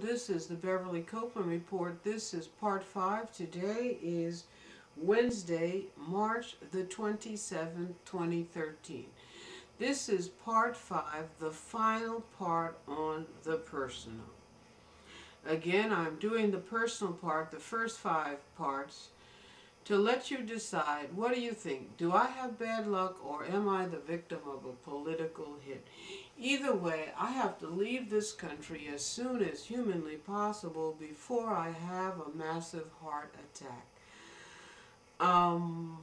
This is the Beverly Copeland Report. This is part five. Today is Wednesday, March the 27th, 2013. This is part five, the final part on the personal. Again, I'm doing the personal part, the first five parts, to let you decide what do you think? Do I have bad luck or am I the victim of a political hit? Either way, I have to leave this country as soon as humanly possible before I have a massive heart attack. Um,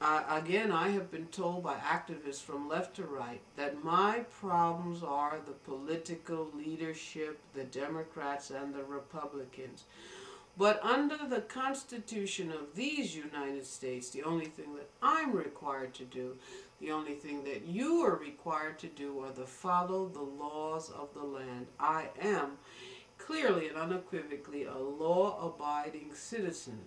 I, again, I have been told by activists from left to right that my problems are the political leadership, the Democrats and the Republicans. But under the Constitution of these United States, the only thing that I'm required to do, the only thing that you are required to do are to follow the laws of the land. I am clearly and unequivocally a law-abiding citizen.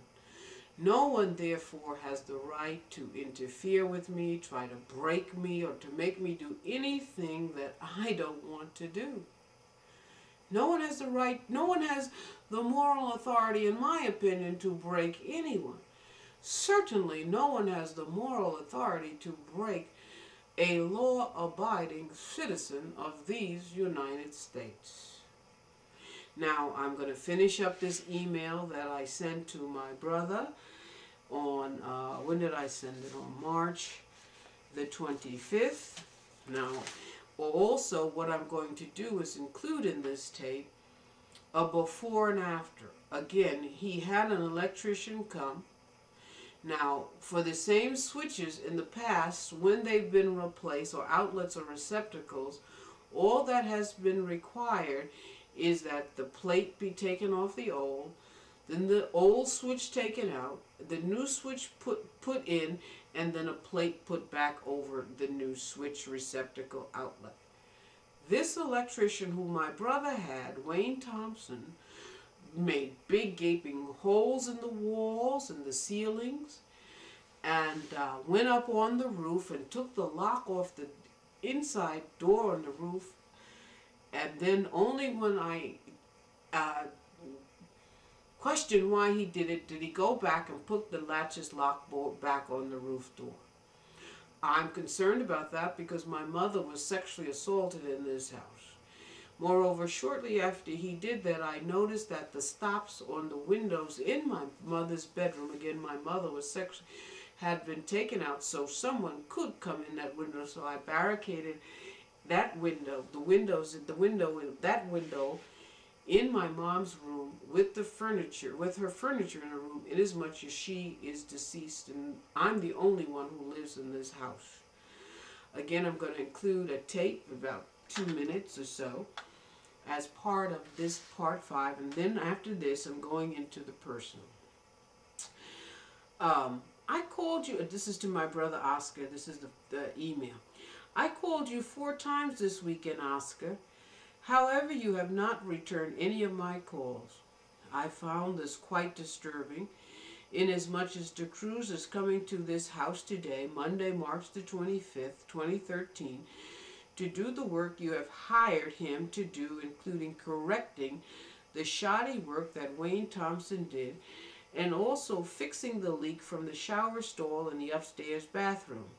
No one, therefore, has the right to interfere with me, try to break me, or to make me do anything that I don't want to do. No one has the right, no one has the moral authority, in my opinion, to break anyone. Certainly, no one has the moral authority to break a law-abiding citizen of these United States. Now, I'm going to finish up this email that I sent to my brother on, uh, when did I send it? On March the 25th. Now, also what I'm going to do is include in this tape a before and after. Again, he had an electrician come. Now, for the same switches in the past, when they've been replaced, or outlets or receptacles, all that has been required is that the plate be taken off the old, then the old switch taken out, the new switch put, put in, and then a plate put back over the new switch receptacle outlet. This electrician who my brother had, Wayne Thompson, made big gaping holes in the walls and the ceilings and uh, went up on the roof and took the lock off the inside door on the roof and then only when I uh, questioned why he did it did he go back and put the latches lock bolt back on the roof door. I'm concerned about that because my mother was sexually assaulted in this house. Moreover, shortly after he did that, I noticed that the stops on the windows in my mother's bedroom, again, my mother was sexually, had been taken out so someone could come in that window. So I barricaded that window, the windows, the window, that window in my mom's room with the furniture, with her furniture in her room, inasmuch as she is deceased and I'm the only one who lives in this house. Again, I'm going to include a tape, about two minutes or so, as part of this part five, and then after this, I'm going into the personal. Um, I called you, this is to my brother Oscar, this is the, the email. I called you four times this weekend, Oscar. However, you have not returned any of my calls. I found this quite disturbing, inasmuch as De Cruz is coming to this house today, Monday, March the 25th, 2013, to do the work you have hired him to do, including correcting the shoddy work that Wayne Thompson did, and also fixing the leak from the shower stall in the upstairs bathroom.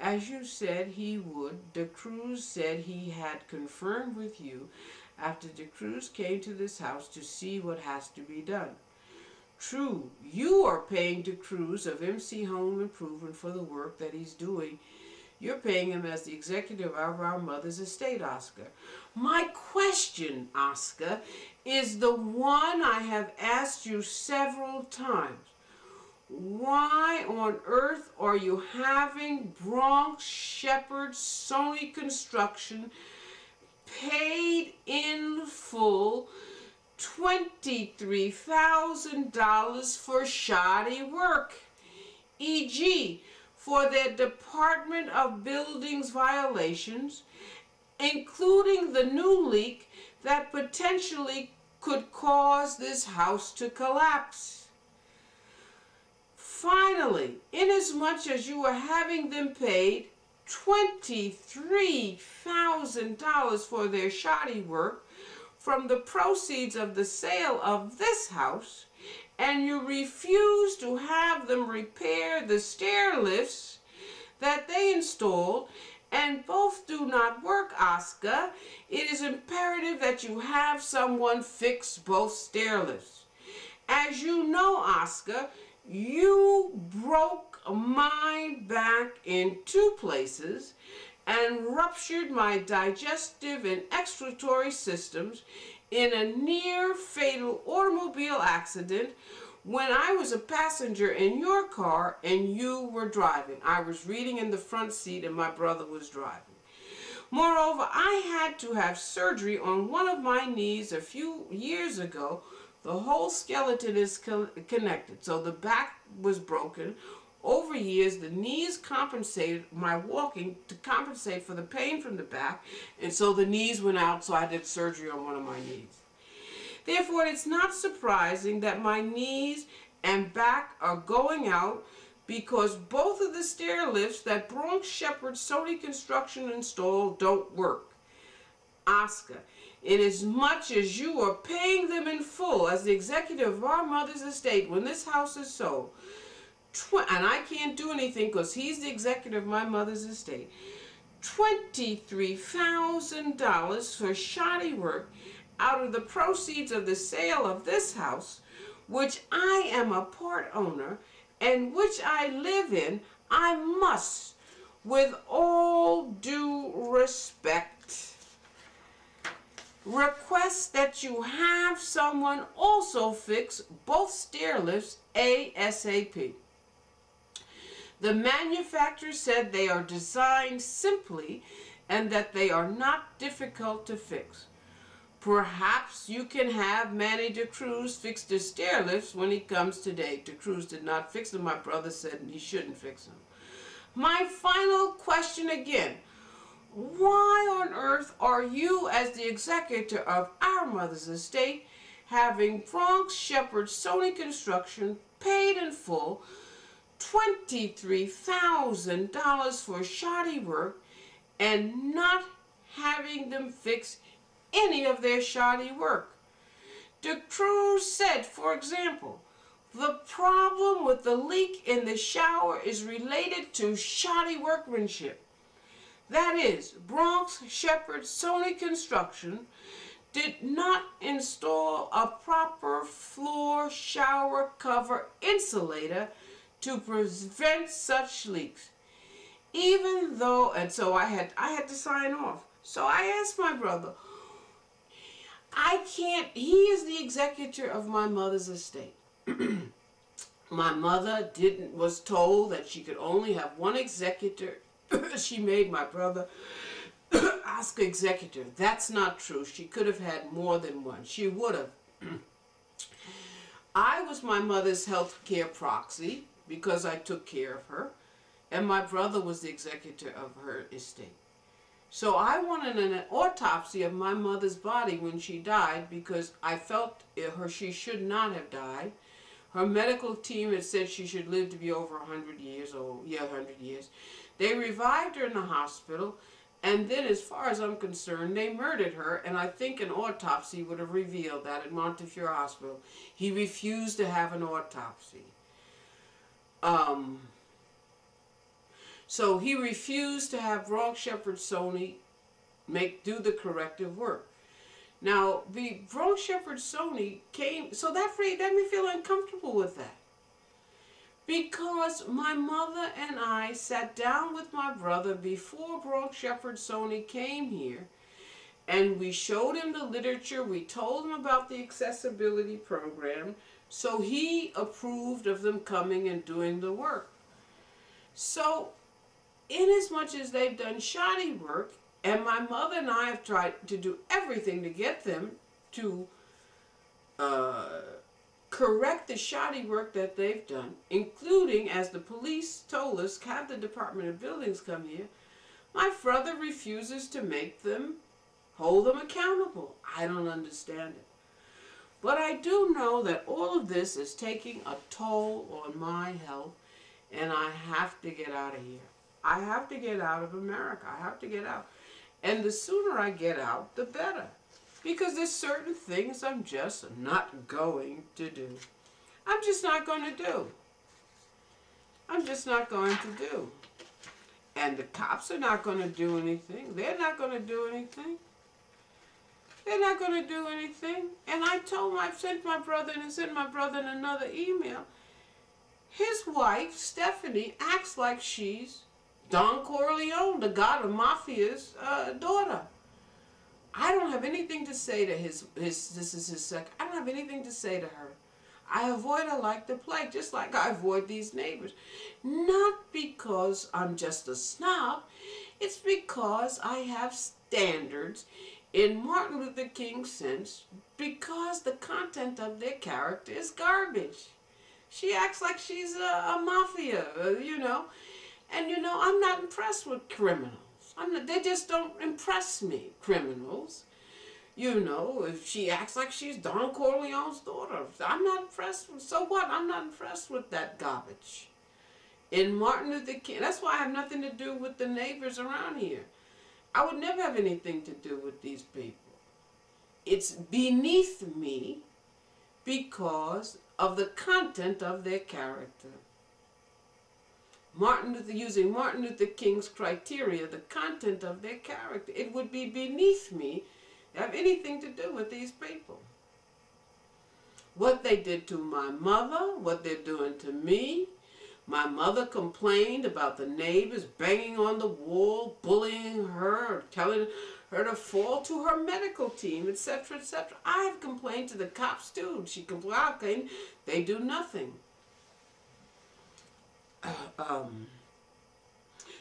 As you said he would, De Cruz said he had confirmed with you after De Cruz came to this house to see what has to be done. True, you are paying De Cruz of MC Home Improvement for the work that he's doing. You're paying him as the executive of our mother's estate, Oscar. My question, Oscar, is the one I have asked you several times. Why on earth are you having Bronx Shepherd Sony Construction paid in full $23,000 for shoddy work, e.g., for their Department of Buildings violations, including the new leak that potentially could cause this house to collapse. Finally, inasmuch as you are having them paid $23,000 for their shoddy work from the proceeds of the sale of this house, and you refuse to have them repair the stair lifts that they installed, and both do not work, Oscar, it is imperative that you have someone fix both stair lifts. As you know, Oscar, you broke my back in two places and ruptured my digestive and excretory systems in a near fatal automobile accident when I was a passenger in your car and you were driving. I was reading in the front seat and my brother was driving. Moreover, I had to have surgery on one of my knees a few years ago. The whole skeleton is co connected. So the back was broken. Over years, the knees compensated my walking to compensate for the pain from the back. And so the knees went out, so I did surgery on one of my knees. Therefore, it's not surprising that my knees and back are going out because both of the stair lifts that Bronx Shepherd Sony Construction installed don't work. Oscar, inasmuch as you are paying them in full as the executive of our mother's estate when this house is sold, and I can't do anything because he's the executive of my mother's estate, $23,000 for shoddy work out of the proceeds of the sale of this house, which I am a part owner and which I live in, I must, with all due respect, request that you have someone also fix both stair lifts ASAP. The manufacturer said they are designed simply and that they are not difficult to fix. Perhaps you can have Manny DeCruz fix the stair lifts when he comes today. DeCruz did not fix them. My brother said he shouldn't fix them. My final question again. Why on earth are you, as the executor of our mother's estate, having Bronx Shepherd Sony Construction paid in full $23,000 for shoddy work and not having them fix any of their shoddy work. De Cruz said, for example, the problem with the leak in the shower is related to shoddy workmanship. That is, Bronx Shepherd Sony Construction did not install a proper floor shower cover insulator to prevent such leaks. Even though, and so I had, I had to sign off. So I asked my brother, I can't, he is the executor of my mother's estate. my mother didn't, was told that she could only have one executor. she made my brother Oscar executor. That's not true. She could have had more than one. She would have. I was my mother's health care proxy because I took care of her, and my brother was the executor of her estate. So I wanted an autopsy of my mother's body when she died because I felt her she should not have died. Her medical team had said she should live to be over 100 years old. Yeah, 100 years. They revived her in the hospital, and then, as far as I'm concerned, they murdered her, and I think an autopsy would have revealed that at Montefiore Hospital. He refused to have an autopsy. Um, so he refused to have Bronx Shepherd Sony make do the corrective work. Now the Bronx Shepherd Sony came, so that made me feel uncomfortable with that. Because my mother and I sat down with my brother before Bronx Shepherd Sony came here and we showed him the literature, we told him about the accessibility program, so he approved of them coming and doing the work. So inasmuch as they've done shoddy work, and my mother and I have tried to do everything to get them to uh, correct the shoddy work that they've done, including, as the police told us, have the Department of Buildings come here, my brother refuses to make them, hold them accountable. I don't understand it. But I do know that all of this is taking a toll on my health, and I have to get out of here. I have to get out of America. I have to get out. And the sooner I get out, the better. because there's certain things I'm just not going to do. I'm just not going to do. I'm just not going to do. And the cops are not going to do anything. They're not going to do anything. They're not going to do anything. And I told my, I sent my brother and I sent my brother another email. His wife, Stephanie, acts like she's Don Corleone, the god of mafia's uh, daughter. I don't have anything to say to his, his this is his second. I don't have anything to say to her. I avoid her like the plague, just like I avoid these neighbors. Not because I'm just a snob, it's because I have standards in Martin Luther King's sense because the content of their character is garbage. She acts like she's a, a mafia, uh, you know. And you know, I'm not impressed with criminals. I'm not, they just don't impress me, criminals. You know, if she acts like she's Don Corleone's daughter, I'm not impressed with, so what? I'm not impressed with that garbage. In Martin Luther King, that's why I have nothing to do with the neighbors around here. I would never have anything to do with these people. It's beneath me because of the content of their character. Martin Luther, using Martin Luther King's criteria, the content of their character, it would be beneath me to have anything to do with these people. What they did to my mother, what they're doing to me. My mother complained about the neighbors banging on the wall, bullying her, telling her to fall to her medical team, etc., etc. I have complained to the cops too. She complained, they do nothing. um,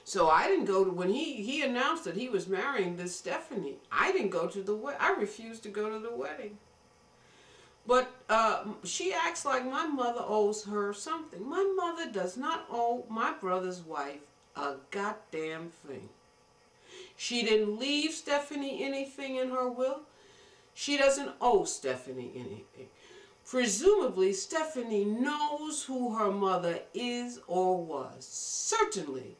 so I didn't go to when he he announced that he was marrying this Stephanie. I didn't go to the wedding. I refused to go to the wedding. But uh, she acts like my mother owes her something. My mother does not owe my brother's wife a goddamn thing. She didn't leave Stephanie anything in her will. She doesn't owe Stephanie anything. Presumably, Stephanie knows who her mother is or was. Certainly,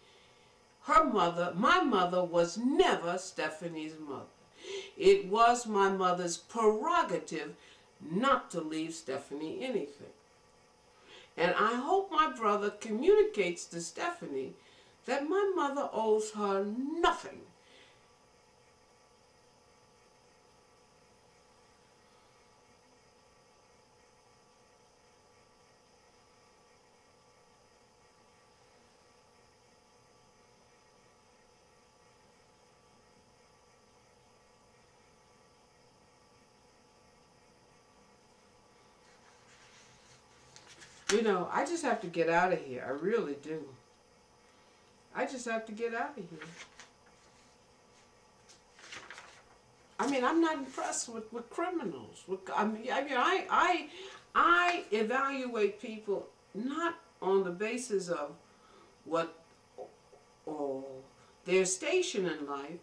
her mother, my mother, was never Stephanie's mother. It was my mother's prerogative not to leave Stephanie anything. And I hope my brother communicates to Stephanie that my mother owes her nothing know, I just have to get out of here. I really do. I just have to get out of here. I mean, I'm not impressed with, with criminals. With, I mean, I mean, I, I, I evaluate people not on the basis of what or their station in life.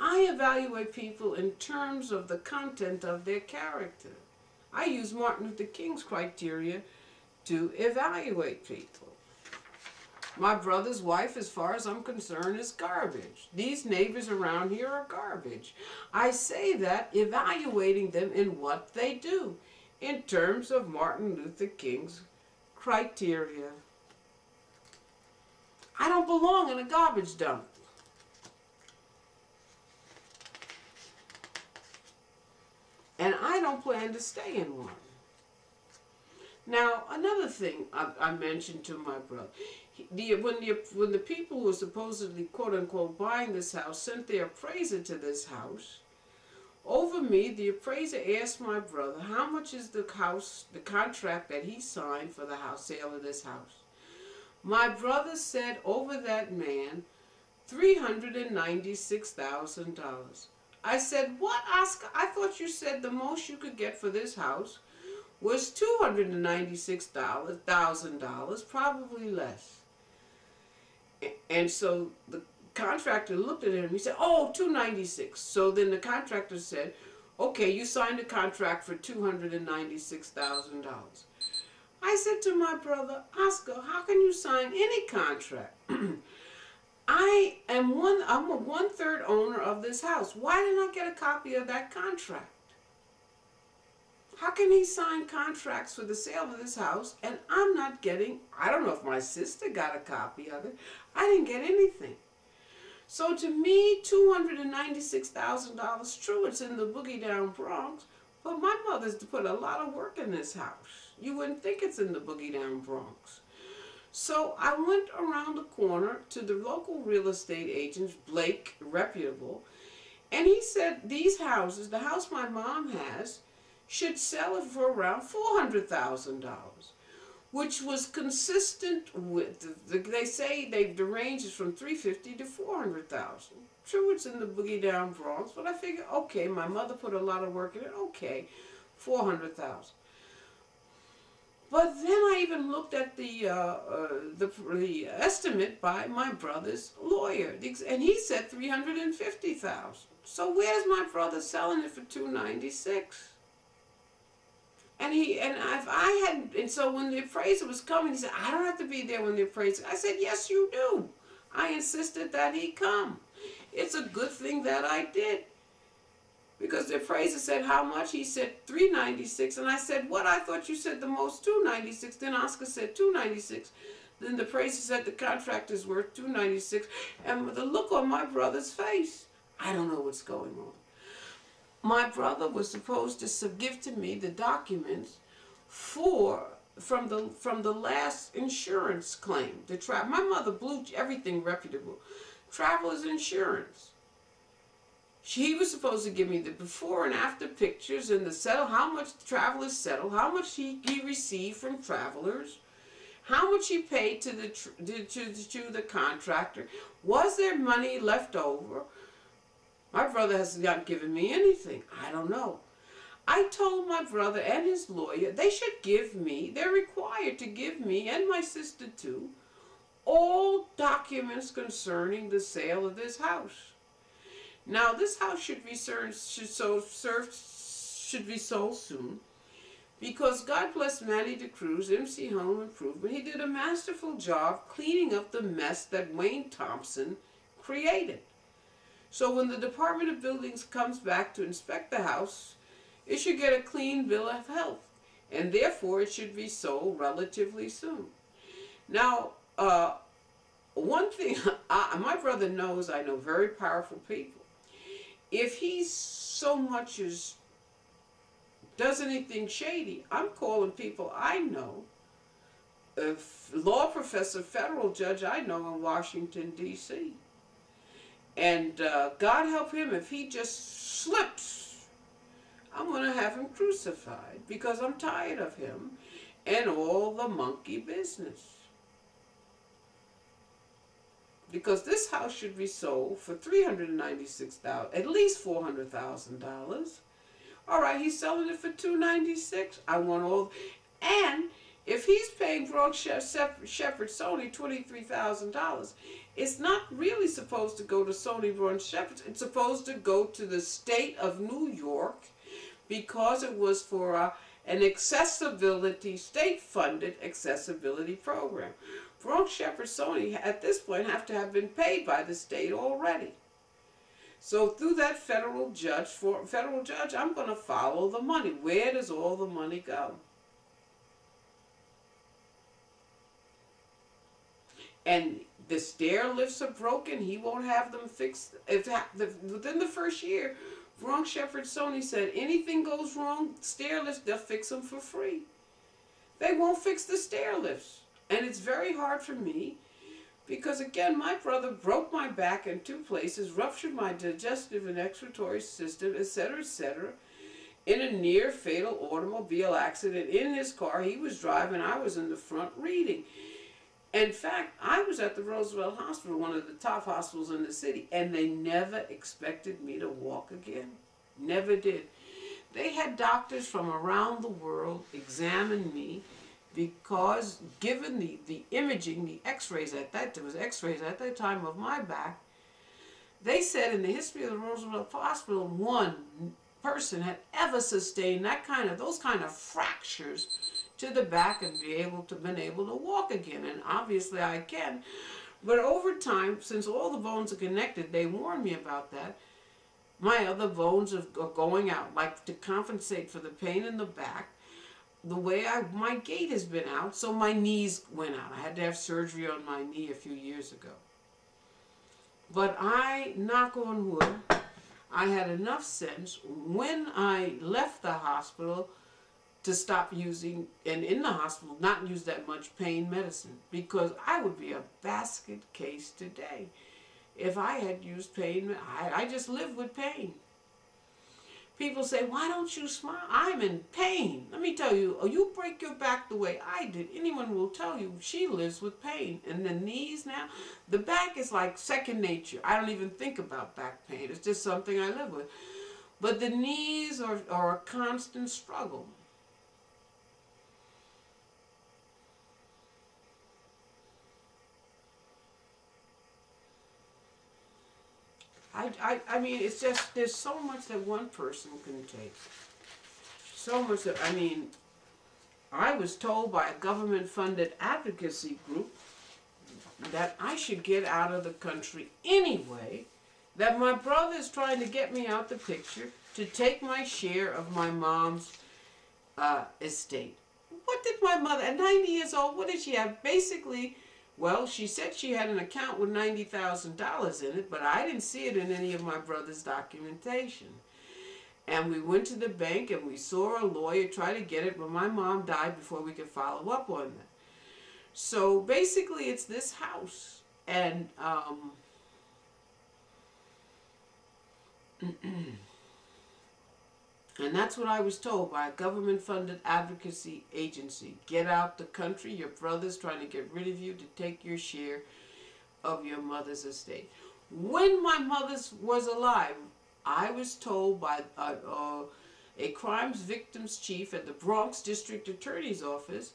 I evaluate people in terms of the content of their character. I use Martin Luther King's criteria to evaluate people. My brother's wife, as far as I'm concerned, is garbage. These neighbors around here are garbage. I say that evaluating them in what they do in terms of Martin Luther King's criteria. I don't belong in a garbage dump. And I don't plan to stay in one. Now, another thing I, I mentioned to my brother, the, when, the, when the people who were supposedly quote unquote buying this house sent their appraiser to this house, over me, the appraiser asked my brother, how much is the house, the contract that he signed for the house, sale of this house? My brother said over that man, $396,000. I said, what, Oscar? I thought you said the most you could get for this house was $296,000, probably less. And so the contractor looked at him, and he said, oh, 296. So then the contractor said, okay, you signed a contract for $296,000. I said to my brother, Oscar, how can you sign any contract? I am one, I'm a one-third owner of this house. Why didn't I get a copy of that contract? How can he sign contracts for the sale of this house and I'm not getting, I don't know if my sister got a copy of it. I didn't get anything. So to me, $296,000, true, it's in the boogie down Bronx, but my mother's put a lot of work in this house. You wouldn't think it's in the boogie down Bronx. So I went around the corner to the local real estate agent, Blake, reputable, and he said these houses, the house my mom has, should sell it for around $400,000, which was consistent with, the, they say they, the range is from 350 to 400,000. True, it's in the boogie down Bronx, but I figured, okay, my mother put a lot of work in it, okay, 400,000. But then I even looked at the, uh, uh, the, the estimate by my brother's lawyer, and he said 350,000. So where's my brother selling it for 296? And he and if I had and so when the appraiser was coming, he said, I don't have to be there when the appraiser. I said, Yes, you do. I insisted that he come. It's a good thing that I did. Because the appraiser said how much? He said 396 and I said, What? I thought you said the most 296. Then Oscar said 296. Then the appraiser said the contract is worth 296 and with the look on my brother's face, I don't know what's going on my brother was supposed to give to me the documents for from the from the last insurance claim. The tra- my mother blew everything reputable. Travelers insurance. She was supposed to give me the before and after pictures and the settle how much travelers settled, how much he, he received from travelers, how much he paid to the to, to, to the contractor. Was there money left over? My brother has not given me anything. I don't know. I told my brother and his lawyer they should give me, they're required to give me and my sister too, all documents concerning the sale of this house. Now this house should be served, should so served, should be sold soon because God bless Manny DeCruz, MC Home Improvement. He did a masterful job cleaning up the mess that Wayne Thompson created. So when the Department of Buildings comes back to inspect the house, it should get a clean bill of health, and therefore it should be sold relatively soon. Now, uh, one thing I, my brother knows, I know very powerful people. If he so much as does anything shady, I'm calling people I know, a law professor, federal judge I know in Washington, D.C. And uh, God help him if he just slips. I'm going to have him crucified because I'm tired of him and all the monkey business. Because this house should be sold for $396,000, at least $400,000. All right, he's selling it for 296 I want all, and if he's paying Bronx Shepherd Sony $23,000, it's not really supposed to go to Sony Bronx Shepherd. It's supposed to go to the state of New York because it was for uh, an accessibility, state-funded accessibility program. Bronx Shepherd Sony at this point have to have been paid by the state already. So through that federal judge, for federal judge, I'm going to follow the money. Where does all the money go? and the stair lifts are broken, he won't have them fixed. If within the first year, Bronx Shepherd Sony said anything goes wrong, stair lifts, they'll fix them for free. They won't fix the stair lifts. And it's very hard for me because again, my brother broke my back in two places, ruptured my digestive and excretory system, etc., etc., in a near fatal automobile accident in his car. He was driving, I was in the front reading. In fact, I was at the Roosevelt Hospital, one of the top hospitals in the city, and they never expected me to walk again. Never did. They had doctors from around the world examine me because given the, the imaging, the x-rays at that, there was x-rays at that time of my back, they said in the history of the Roosevelt Hospital, one person had ever sustained that kind of, those kind of fractures to the back and be able to been able to walk again. And obviously I can. But over time, since all the bones are connected, they warned me about that. my other bones are, are going out, like to compensate for the pain in the back. The way I my gait has been out, so my knees went out. I had to have surgery on my knee a few years ago. But I knock on wood, I had enough sense when I left the hospital to stop using and in the hospital not use that much pain medicine because I would be a basket case today if I had used pain, I, I just live with pain. People say, why don't you smile? I'm in pain. Let me tell you, oh, you break your back the way I did. Anyone will tell you she lives with pain. And the knees now, the back is like second nature. I don't even think about back pain. It's just something I live with. But the knees are, are a constant struggle. I, I, I mean, it's just, there's so much that one person can take. So much that, I mean, I was told by a government-funded advocacy group that I should get out of the country anyway, that my brother is trying to get me out the picture to take my share of my mom's uh, estate. What did my mother, at 90 years old, what did she have? Basically, well, she said she had an account with $90,000 in it, but I didn't see it in any of my brother's documentation. And we went to the bank and we saw a lawyer try to get it, but my mom died before we could follow up on that. So basically, it's this house. And um, And that's what I was told by a government-funded advocacy agency. Get out the country. Your brother's trying to get rid of you to take your share of your mother's estate. When my mother was alive, I was told by a, a, a crimes victims chief at the Bronx District Attorney's Office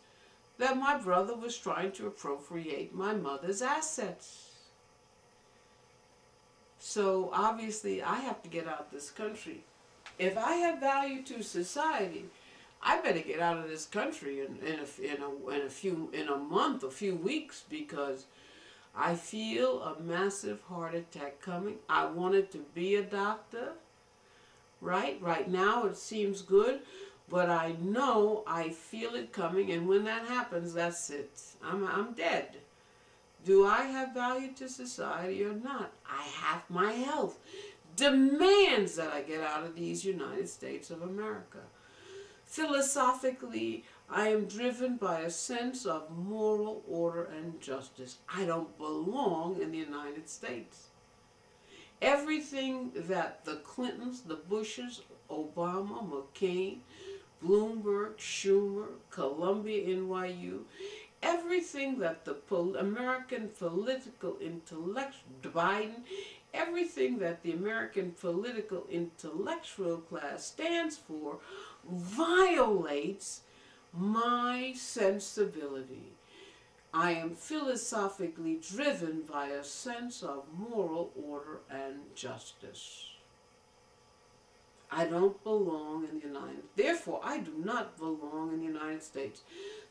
that my brother was trying to appropriate my mother's assets. So obviously I have to get out this country if I have value to society, I better get out of this country in, in, a, in, a, in a few in a month, a few weeks, because I feel a massive heart attack coming. I wanted to be a doctor, right? Right now it seems good, but I know I feel it coming, and when that happens, that's it. I'm, I'm dead. Do I have value to society or not? I have my health demands that I get out of these United States of America. Philosophically, I am driven by a sense of moral order and justice. I don't belong in the United States. Everything that the Clintons, the Bushes, Obama, McCain, Bloomberg, Schumer, Columbia, NYU, everything that the American political intellectual, Biden, everything that the American political intellectual class stands for violates my sensibility. I am philosophically driven by a sense of moral order and justice. I don't belong in the United Therefore, I do not belong in the United States.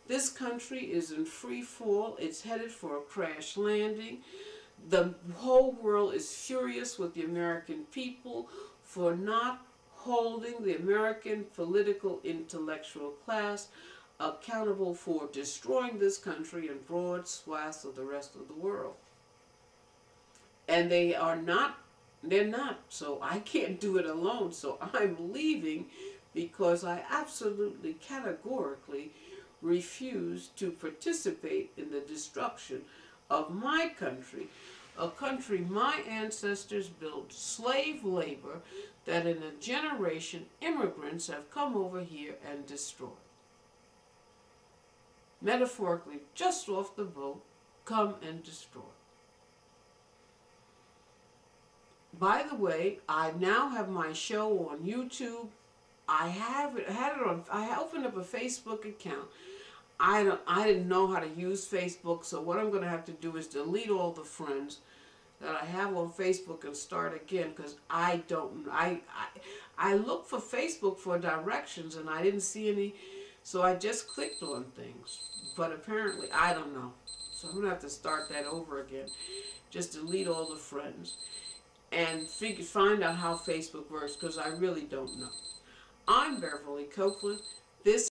This country is in free fall. It's headed for a crash landing. The whole world is furious with the American people for not holding the American political intellectual class accountable for destroying this country and broad swaths of the rest of the world. And they are not, they're not, so I can't do it alone. So I'm leaving because I absolutely categorically refuse to participate in the destruction of my country, a country my ancestors built slave labor that in a generation immigrants have come over here and destroyed. Metaphorically, just off the boat, come and destroy. By the way, I now have my show on YouTube. I have it, had it on, I opened up a Facebook account I don't I didn't know how to use Facebook, so what I'm going to have to do is delete all the friends that I have on Facebook and start again because I don't I, I I look for Facebook for directions and I didn't see any so I just clicked on things but apparently I don't know so I'm gonna have to start that over again just delete all the friends and figure, find out how Facebook works because I really don't know. I'm Beverly Copeland. This